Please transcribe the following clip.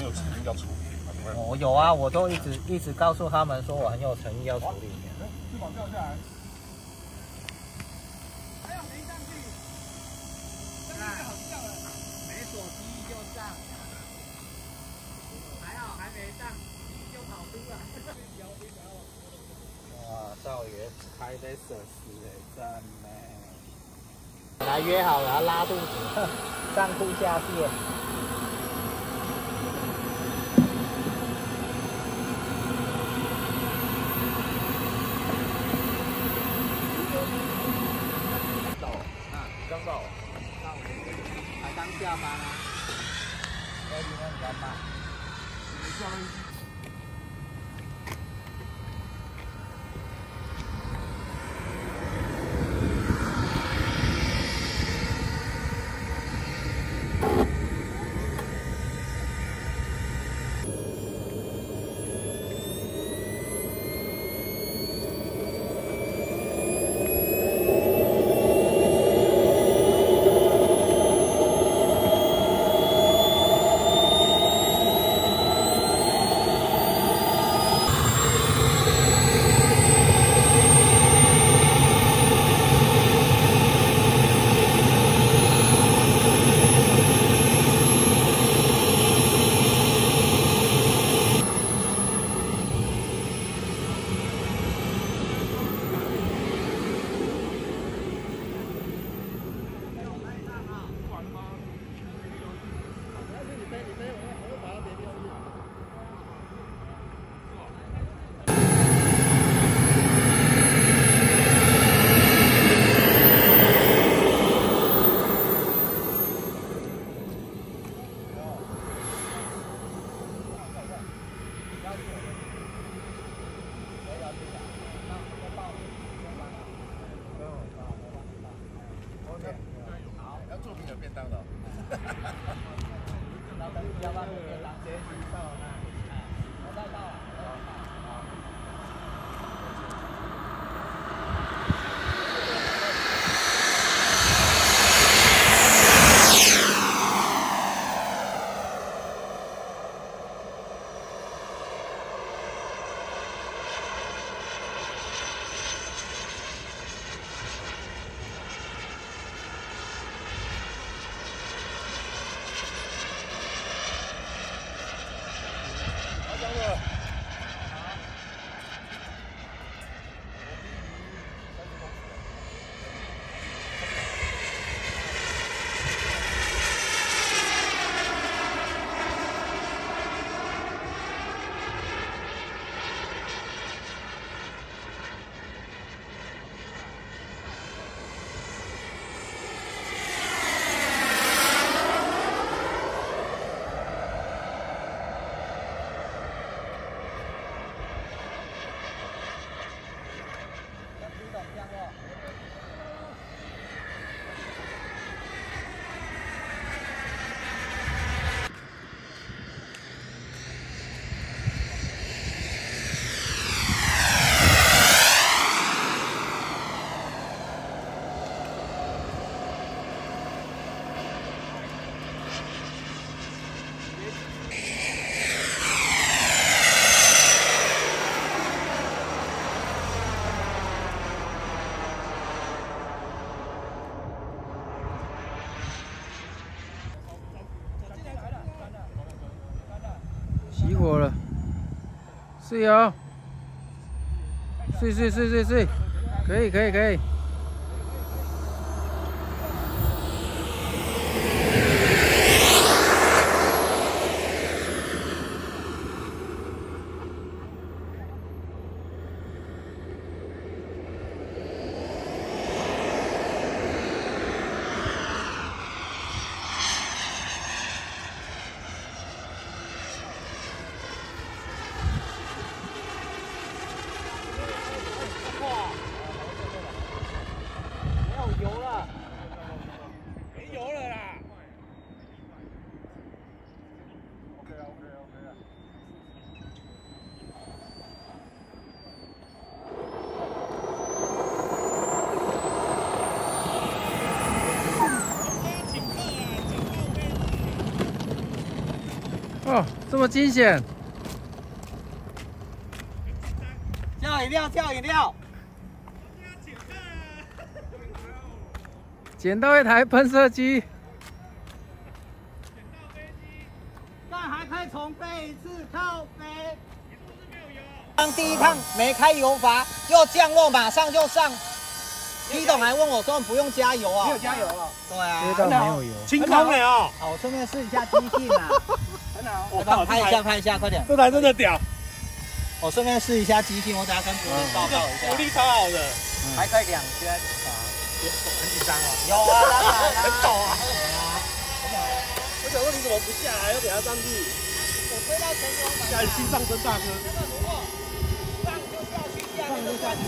很有诚意要处理。我有啊，我都一直一直告诉他们说我很有诚意要处理。翅膀掉下来。还有没上去？上去好笑了，没锁机就上，还好还没上就跑出来。哇，少爷开的设施嘞，真美。本来约好了拉肚子，上吐下泻。还刚下班啊？哎，今天比较慢。你下班。要做平有便当的。要不要不便当？直接去到那。Hello. 火了，是哦，是是是是是，可以可以可以。这么惊险，叫饮料，叫饮料。捡到一台喷射机，但还可以重飞一次，靠飞。当第一趟没开油阀，又降落，马上就上。李董还问我说不用加油啊？没有加油了，对啊。没有油，清空了哦！好，我顺便试一下机性啊。很好。我帮拍一下，拍一下，快点。这台真的屌，我顺便试一下机性，我等下跟主任报告一下。浮力超好的，还可以两圈。很紧张哦，有啊，当然啦。很抖啊！对啊。我想问你怎么不下来，要给他上去？我飞到前方，下新上升大哥，真的如果上就下去，下就下去。